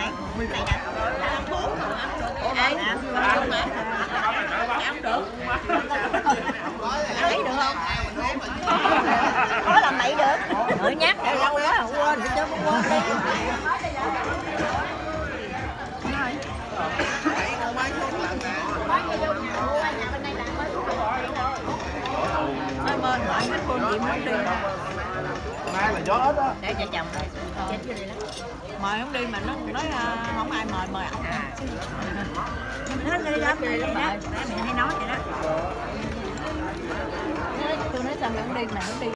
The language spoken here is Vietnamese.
ăn bổ ai ăn được lấy được không có làm bậy được nữa nhắc để lâu quá quên chứ không quên đi Thôi bên ngoại mấy cô gì muốn đi là gió ít á. Để cho chồng đây chết chứ đi đó. Mời không đi mà nó nói à, không ai mời mời ổng à. nó đi đó đi đó. Mẹ hay nói vậy đó. Tôi nói sao mày không đi mày không đi